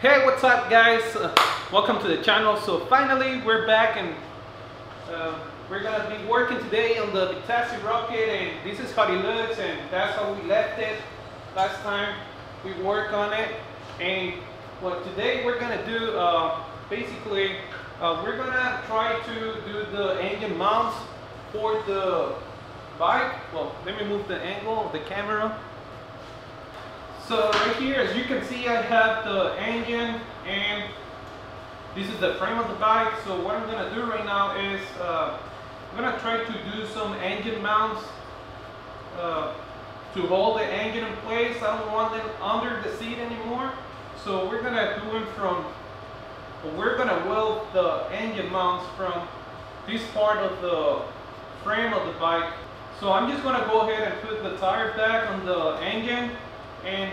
Hey, what's up guys? Uh, welcome to the channel. So finally we're back and uh, we're gonna be working today on the Vitacci rocket and this is how it looks and that's how we left it last time we worked on it and what today we're gonna do uh, basically uh, we're gonna try to do the engine mounts for the bike. Well, let me move the angle of the camera. So right here, as you can see, I have the engine and this is the frame of the bike. So what I'm gonna do right now is uh, I'm gonna try to do some engine mounts uh, to hold the engine in place. I don't want them under the seat anymore. So we're gonna do them from, we're gonna weld the engine mounts from this part of the frame of the bike. So I'm just gonna go ahead and put the tire back on the engine and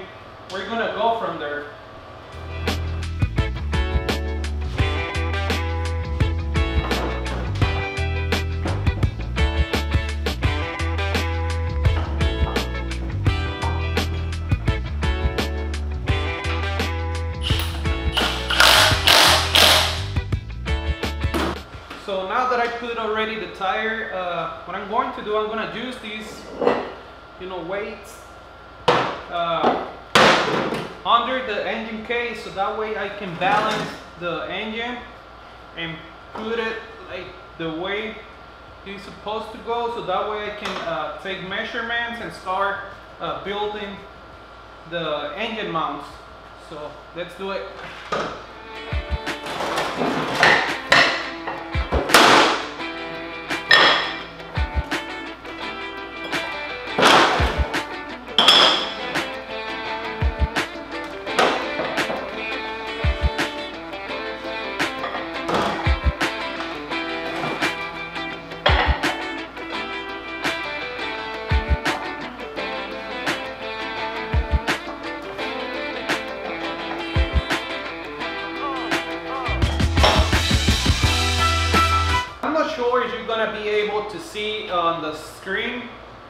we're gonna go from there. So now that I put already the tire, uh, what I'm going to do, I'm gonna use these, you know, weights uh, under the engine case so that way I can balance the engine and put it like the way it's supposed to go so that way I can uh, take measurements and start uh, building the engine mounts. So let's do it.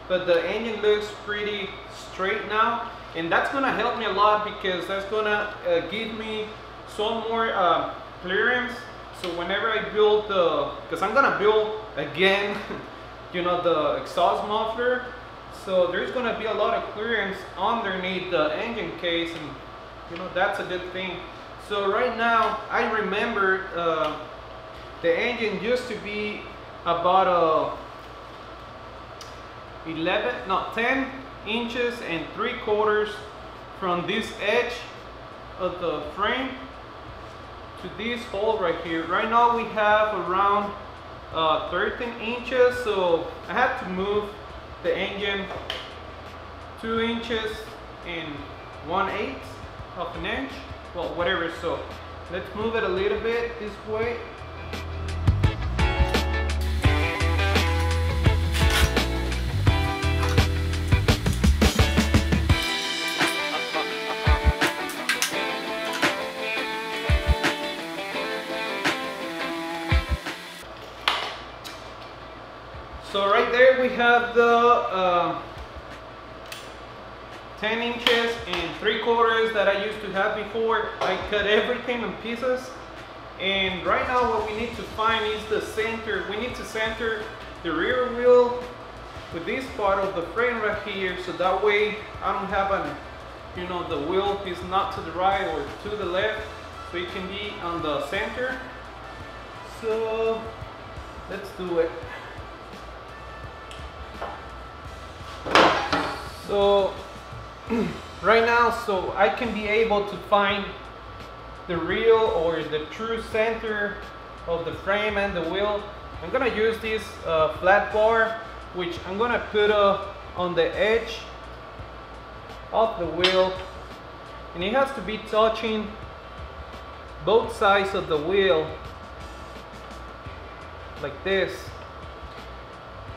But the engine looks pretty straight now. And that's gonna help me a lot because that's gonna uh, give me some more uh, clearance. So whenever I build the, because I'm gonna build again, you know, the exhaust muffler. So there's gonna be a lot of clearance underneath the engine case and you know, that's a good thing. So right now, I remember uh, the engine used to be about uh, 11 not 10 inches and 3 quarters from this edge of the frame to this hole right here. Right now we have around uh, 13 inches so I had to move the engine 2 inches and 1 eighth of an inch. Well whatever so let's move it a little bit this way have the uh, 10 inches and 3 quarters that I used to have before. I cut everything in pieces. And right now what we need to find is the center. We need to center the rear wheel with this part of the frame right here. So that way I don't have an, you know, the wheel is not to the right or to the left. So it can be on the center. So let's do it. So right now, so I can be able to find the real or the true center of the frame and the wheel. I'm gonna use this uh, flat bar, which I'm gonna put uh, on the edge of the wheel, and it has to be touching both sides of the wheel like this.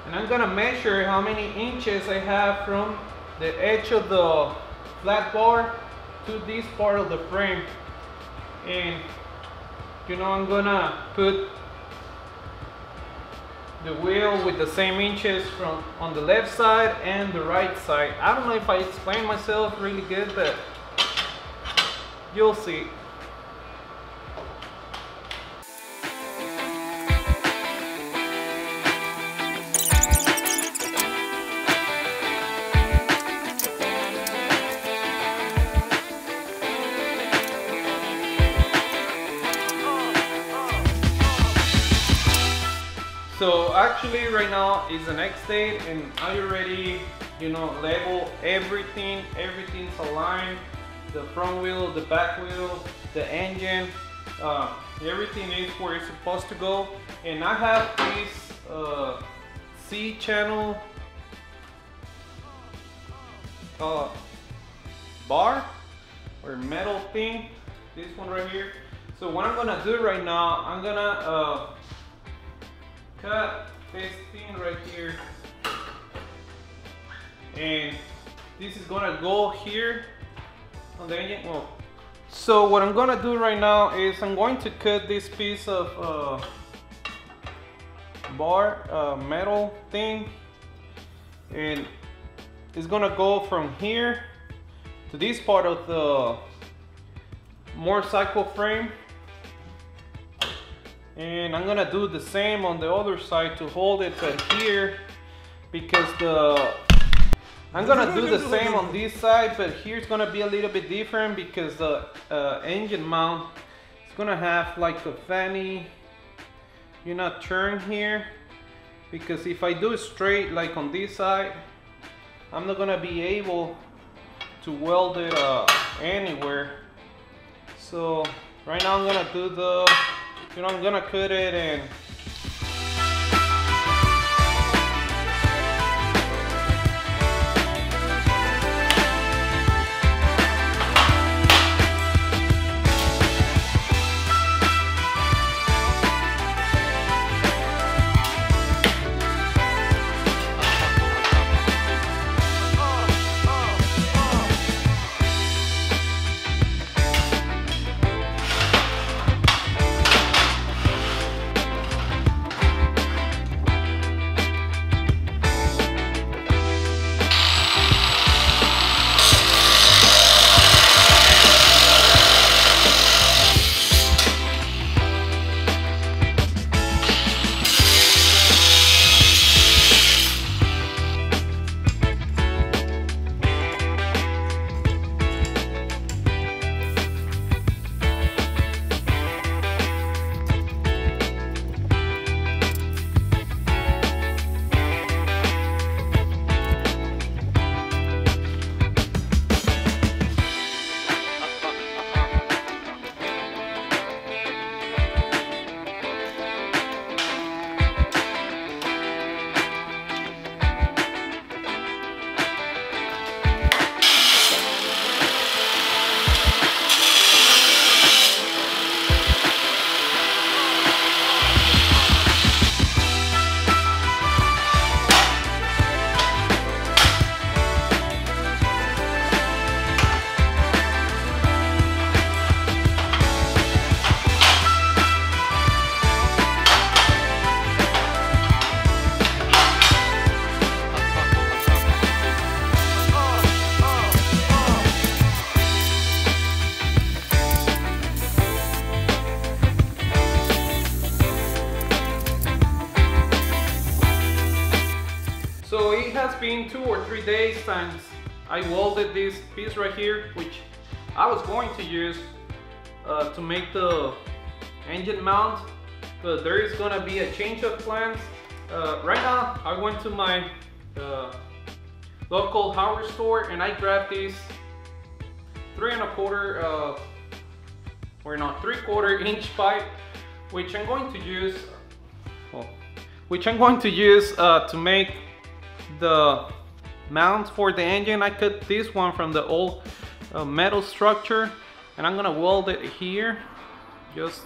And I'm gonna measure how many inches I have from the edge of the flat bar to this part of the frame. And you know I'm gonna put the wheel with the same inches from on the left side and the right side. I don't know if I explained myself really good but you'll see So actually right now is the next date and I already, you know, label everything, everything's aligned. The front wheel, the back wheel, the engine, uh, everything is where it's supposed to go. And I have this uh, C channel uh, bar or metal thing, this one right here. So what I'm gonna do right now, I'm gonna uh, cut this thing right here. And this is gonna go here on the engine. Well, so what I'm gonna do right now is I'm going to cut this piece of uh, bar uh, metal thing. And it's gonna go from here to this part of the motorcycle frame and I'm gonna do the same on the other side to hold it but here because the I'm gonna do the same on this side but here's gonna be a little bit different because the uh, engine mount is gonna have like a fanny you know turn here. Because if I do it straight like on this side I'm not gonna be able to weld it uh, anywhere. So right now I'm gonna do the you know I'm gonna cut it and three days since I welded this piece right here, which I was going to use uh, to make the engine mount, but there is gonna be a change of plans. Uh, right now, I went to my uh, local hardware store and I grabbed this three and a quarter, uh, or not three quarter inch pipe, which I'm going to use, well, which I'm going to use uh, to make the mount for the engine. I cut this one from the old uh, metal structure and I'm gonna weld it here. Just,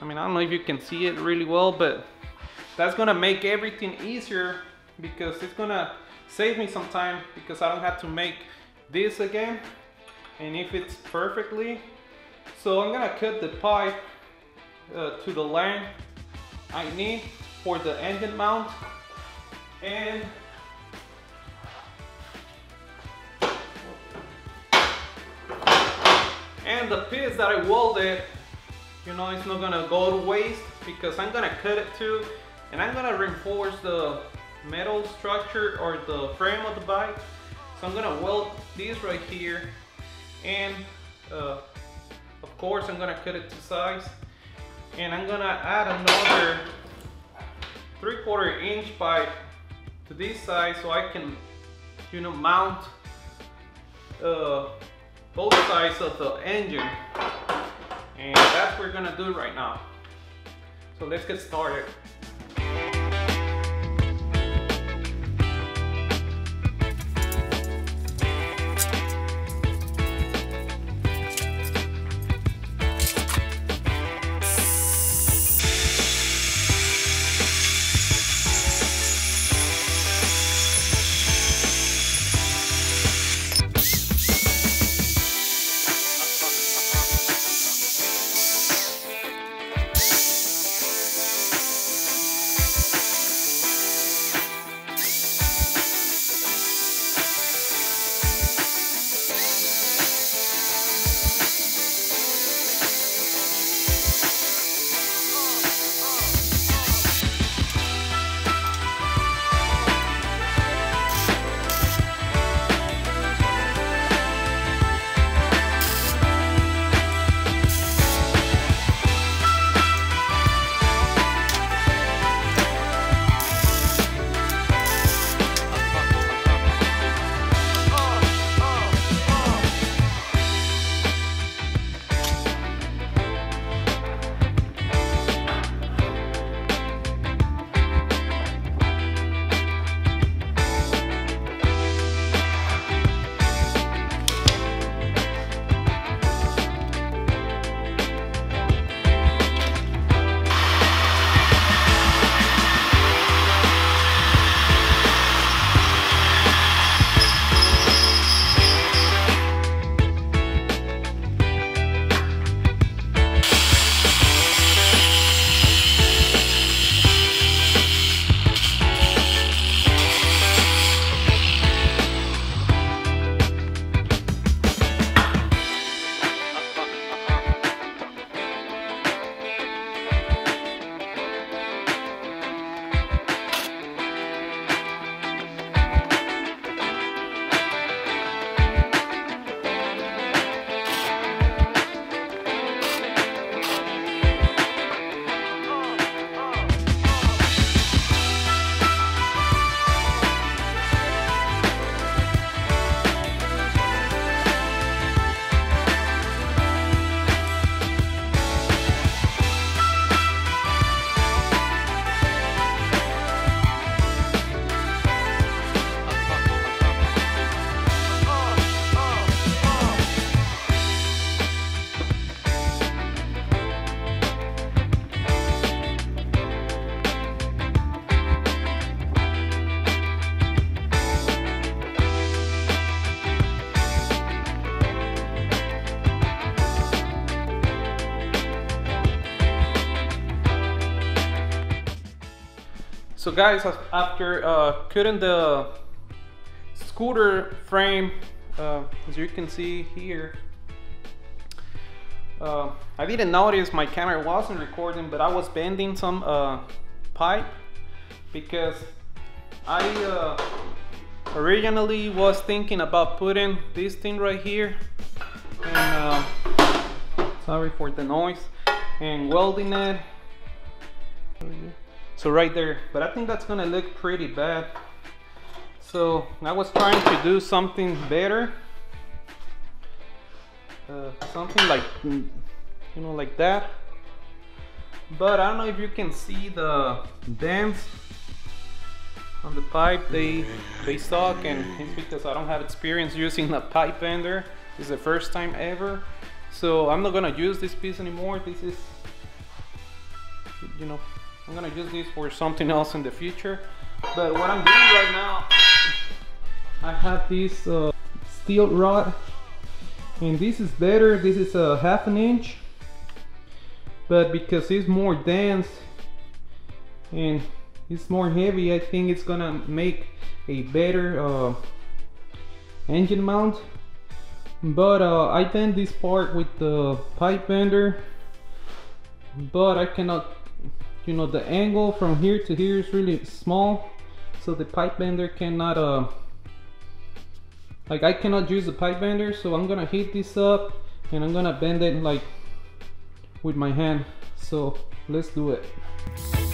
I mean, I don't know if you can see it really well, but that's gonna make everything easier because it's gonna save me some time because I don't have to make this again and if it's perfectly so I'm gonna cut the pipe uh, to the length I need for the engine mount and and the piece that I welded you know it's not gonna go to waste because I'm gonna cut it too and I'm gonna reinforce the metal structure or the frame of the bike. So I'm gonna weld this right here and uh, of course I'm gonna cut it to size and I'm gonna add another three quarter inch pipe to this side so I can, you know, mount uh, both sides of the engine. And that's what we're gonna do right now. So let's get started. Guys, after uh, cutting the scooter frame, uh, as you can see here, uh, I didn't notice my camera wasn't recording, but I was bending some uh, pipe because I uh, originally was thinking about putting this thing right here and uh, sorry for the noise and welding it so right there. But I think that's gonna look pretty bad. So I was trying to do something better. Uh, something like mm, you know like that. But I don't know if you can see the dents on the pipe. They they suck and it's because I don't have experience using a pipe bender. It's the first time ever. So I'm not gonna use this piece anymore. This is you know I'm gonna use this for something else in the future. But what I'm doing right now, I have this uh, steel rod and this is better. This is a half an inch, but because it's more dense and it's more heavy, I think it's gonna make a better uh, engine mount. But uh, I bend this part with the pipe bender, but I cannot you know the angle from here to here is really small so the pipe bender cannot uh like I cannot use the pipe bender so I'm gonna heat this up and I'm gonna bend it like with my hand. So let's do it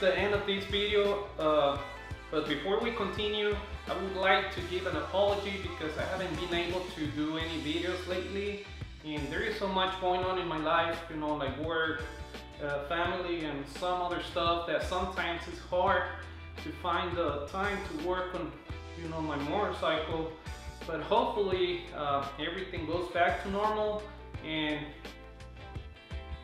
the end of this video, uh, but before we continue, I would like to give an apology because I haven't been able to do any videos lately and there is so much going on in my life, you know, like work, uh, family and some other stuff that sometimes it's hard to find the time to work on, you know, my motorcycle. But hopefully uh, everything goes back to normal and,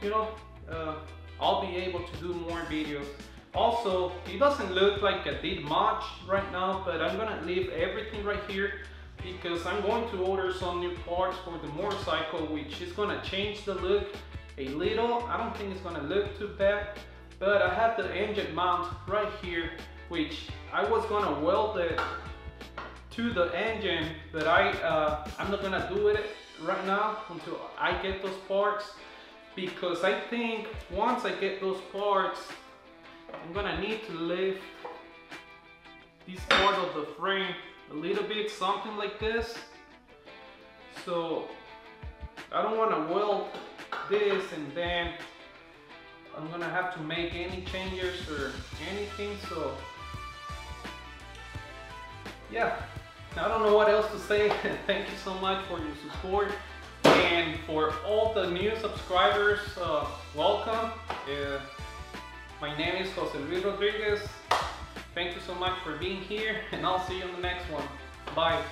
you know, uh, I'll be able to do more videos. Also, it doesn't look like I did much right now, but I'm gonna leave everything right here because I'm going to order some new parts for the motorcycle, which is gonna change the look a little. I don't think it's gonna look too bad, but I have the engine mount right here, which I was gonna weld it to the engine, but I, uh, I'm not gonna do it right now until I get those parts because I think once I get those parts, I'm gonna need to lift this part of the frame a little bit, something like this. So I don't wanna weld this and then I'm gonna have to make any changes or anything. So yeah, I don't know what else to say. Thank you so much for your support. And for all the new subscribers, uh, welcome. Uh, my name is Jose Luis Rodriguez. Thank you so much for being here and I'll see you in the next one. Bye.